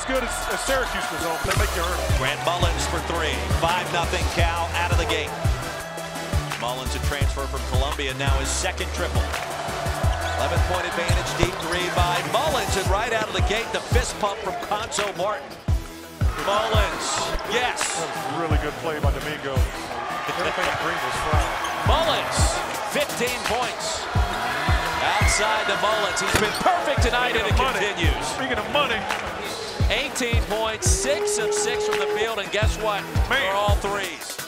as good as, as Syracuse was on, they make you it. Grant Mullins for three. 5 nothing Cal out of the gate. Mullins a transfer from Columbia, now his second triple. 11 point advantage, deep three by Mullins, and right out of the gate, the fist pump from Cuonzo Martin. Mullins, yes. That was a really good play by Domingo. Everything green was fouled. Mullins, 15 points. Outside to Mullins. He's been perfect tonight, and it continues. Speaking of money, 18 points, 6 of 6 from the field, and guess what? Man. For all three.